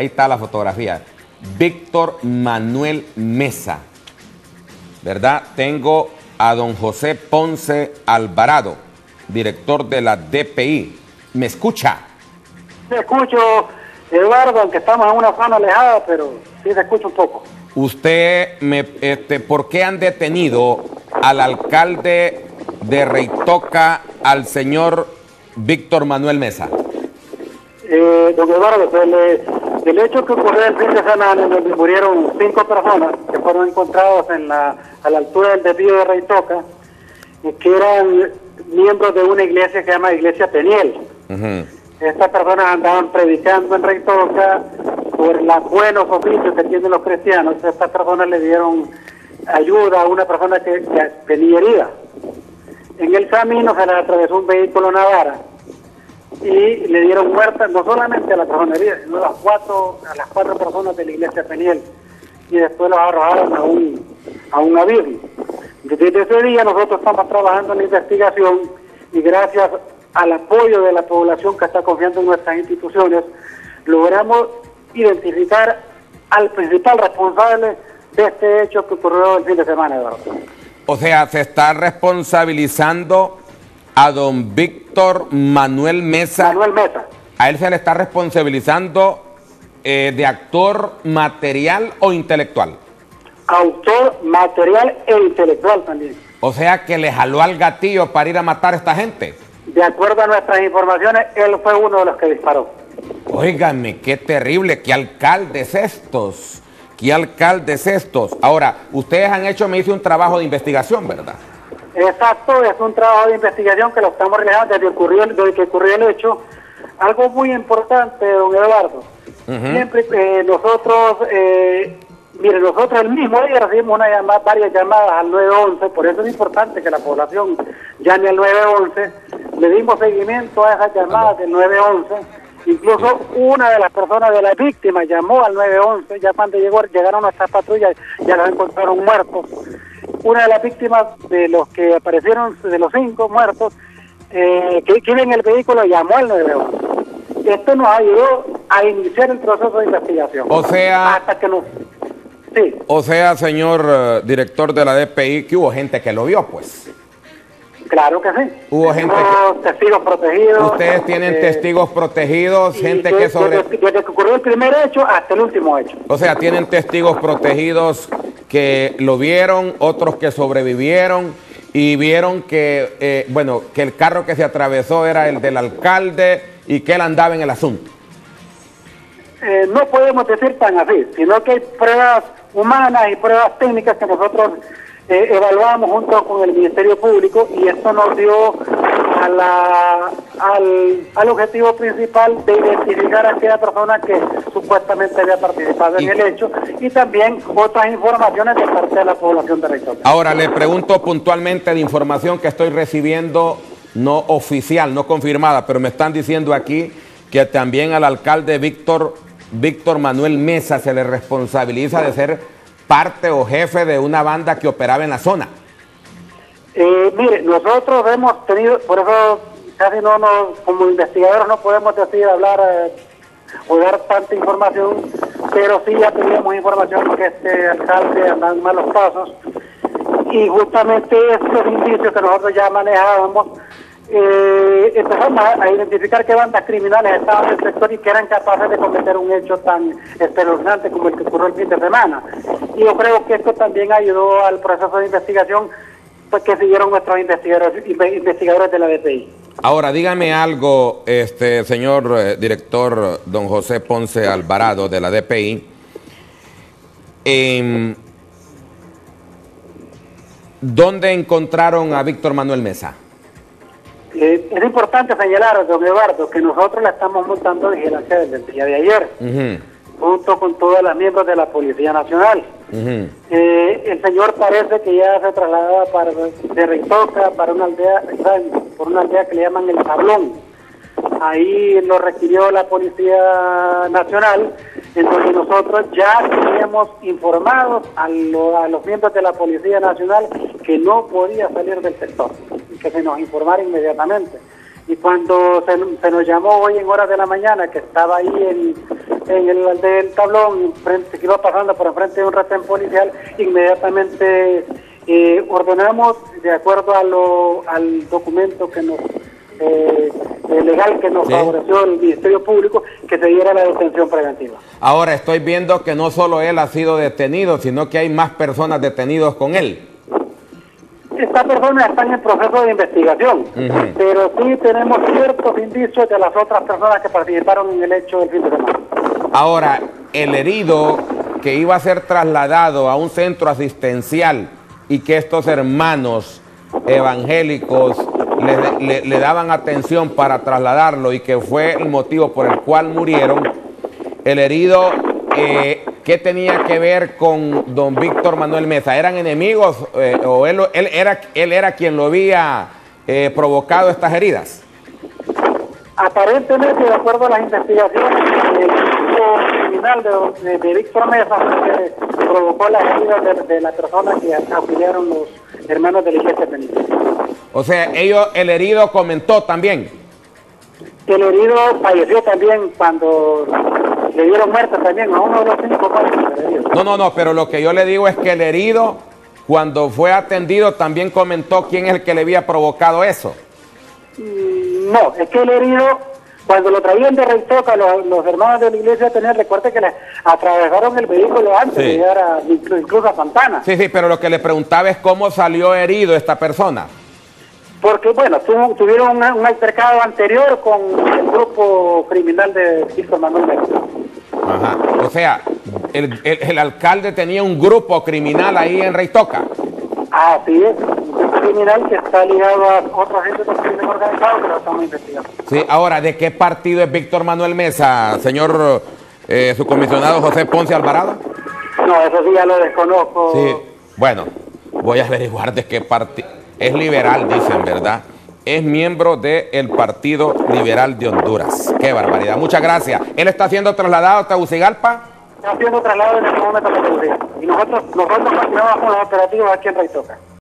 ahí está la fotografía. Víctor Manuel Mesa, ¿verdad? Tengo a don José Ponce Alvarado, director de la DPI. ¿Me escucha? Te escucho, Eduardo, aunque estamos en una zona alejada, pero sí se escucha un poco. Usted, me, este, ¿por qué han detenido al alcalde de Reitoca, al señor Víctor Manuel Mesa? Eh, don Eduardo, del, del hecho que ocurrió el fin de semana, en donde murieron cinco personas que fueron encontrados en la, a la altura del desvío de Reitoca, y que eran miembros de una iglesia que se llama Iglesia Peniel. Estas personas andaban predicando en Reitoca por los buenos oficios que tienen los cristianos. Estas personas le dieron ayuda a una persona que, que tenía herida. En el camino se le atravesó un vehículo Navara y le dieron muerte no solamente a la persona herida, sino a las cuatro, a las cuatro personas de la iglesia Peniel. Y después los arrojaron a un, a un abismo. Desde ese día nosotros estamos trabajando en la investigación y gracias al apoyo de la población que está confiando en nuestras instituciones, logramos identificar al principal responsable de este hecho que ocurrió el fin de semana, Eduardo. O sea, se está responsabilizando a don Víctor Manuel Mesa. Manuel Mesa. A él se le está responsabilizando eh, de actor material o intelectual. Autor material e intelectual también. O sea que le jaló al gatillo para ir a matar a esta gente. De acuerdo a nuestras informaciones, él fue uno de los que disparó. Óigame, qué terrible, qué alcaldes estos, qué alcaldes estos. Ahora, ustedes han hecho, me dice, un trabajo de investigación, ¿verdad? Exacto, es un trabajo de investigación que lo estamos realizando desde, ocurrió, desde que ocurrió el hecho. Algo muy importante, don Eduardo. Siempre eh, nosotros, eh, mire, nosotros el mismo día recibimos una llamada, varias llamadas al 911, por eso es importante que la población llame al 911. Le dimos seguimiento a esas llamadas del 911. Incluso una de las personas de la víctima llamó al 911, ya cuando llegó, llegaron nuestras patrullas, ya los encontraron muertos. Una de las víctimas de los que aparecieron, de los cinco muertos, eh, que, que en el vehículo, llamó al 911. Esto nos ayudó a iniciar el proceso de investigación. O sea, Hasta que nos... Sí, o sea, señor eh, director de la DPI, que hubo gente que lo vio, pues. claro que sí. Hubo gente testigos protegidos. Ustedes tienen eh, testigos protegidos, gente que sobre... Desde, desde que ocurrió el primer hecho hasta el último hecho. O sea, tienen testigos protegidos que lo vieron, otros que sobrevivieron y vieron que, eh, bueno, que el carro que se atravesó era el del alcalde y que él andaba en el asunto. Eh, no podemos decir tan así, sino que hay pruebas humanas y pruebas técnicas que nosotros eh, evaluamos junto con el Ministerio Público y esto nos dio a la, al, al objetivo principal de identificar a aquella persona que supuestamente había participado en el hecho y también otras informaciones de parte de la población de Rechoca. Ahora le pregunto puntualmente de información que estoy recibiendo, no oficial, no confirmada, pero me están diciendo aquí que también al alcalde Víctor, Víctor Manuel Mesa se le responsabiliza de ser parte o jefe de una banda que operaba en la zona. Eh, mire, nosotros hemos tenido, por eso casi no nos, como investigadores no podemos decir, hablar eh, o dar tanta información, pero sí ya teníamos información que este alcalde andaba en malos pasos y justamente estos indicios que nosotros ya manejábamos, eh, empezamos a, identificar qué bandas criminales estaban en el sector y que eran capaces de cometer un hecho tan espeluznante como el que ocurrió el fin de semana. Y yo creo que esto también ayudó al proceso de investigación pues, que siguieron nuestros investigadores, inve- investigadores de la DPI. Ahora, dígame algo, este señor eh, director don José Ponce Alvarado de la DPI. Em, ¿Dónde encontraron a Víctor Manuel Mesa? Eh, es importante señalar, don Eduardo, que nosotros la estamos montando vigilancia desde el día de ayer, junto con todas las miembros de la Policía Nacional. Eh, el señor parece que ya se trasladaba para, de Reitoca para una aldea, por una aldea que le llaman El Tablón. Ahí lo requirió la Policía Nacional, en donde nosotros ya teníamos informados a, lo- a los miembros de la Policía Nacional que no podía salir del sector, y que se nos informara inmediatamente. Y cuando se nos llamó hoy en horas de la mañana, que estaba ahí en, en el del tablón, frente, que iba pasando por enfrente de un retén policial, inmediatamente eh, ordenamos, de acuerdo a lo, al documento que nos eh, legal que nos favoreció el Ministerio Público, que se diera la detención preventiva. Ahora estoy viendo que no solo él ha sido detenido, sino que hay más personas detenidos con él. Estas personas están en proceso de investigación, pero sí tenemos ciertos indicios de las otras personas que participaron en el hecho del fin de semana. Ahora, el herido que iba a ser trasladado a un centro asistencial y que estos hermanos evangélicos le, daban atención para trasladarlo y que fue el motivo por el cual murieron, el herido, eh, ¿qué tenía que ver con don Víctor Manuel Mesa? ¿Eran enemigos eh, o él, él, era, él era quien lo había eh, provocado estas heridas? Aparentemente, de acuerdo a las investigaciones, el grupo criminal de, de, Víctor Mesa provocó las heridas de, la persona que auxiliaron los hermanos de la iglesia O sea, ellos, el herido comentó también. El herido falleció también cuando le dieron muerte también a uno de los cinco No, no, no, pero lo que yo le digo es que el herido, cuando fue atendido, también comentó quién es el que le había provocado eso. No, es que el herido cuando lo traían de Reitoca, los, los hermanos de la iglesia tenían, recuerde que le atravesaron el vehículo antes de llegar a, incluso a Santana. Sí, sí, pero lo que le preguntaba es cómo salió herido esta persona. Porque, bueno, tuvieron un altercado anterior con el grupo criminal de Víctor Manuel México. Ajá. O sea, el, el, alcalde tenía un grupo criminal ahí en Reitoca. Así es criminal que está ligado a otra gente con crimen organizado que lo estamos investigando. Sí, ahora, ¿de qué partido es Víctor Manuel Mesa, señor eh, su comisionado José Ponce Alvarado? No, eso sí ya lo desconozco. Sí, bueno, voy a averiguar de qué partido. Es liberal, dicen, ¿verdad? Es miembro del Partido Liberal de Honduras. Qué barbaridad. Muchas gracias. ¿Él está siendo trasladado hasta Ucigalpa? Está siendo trasladado en este momento a Y nosotros, nosotros continuamos con los operativos aquí en Reytoca.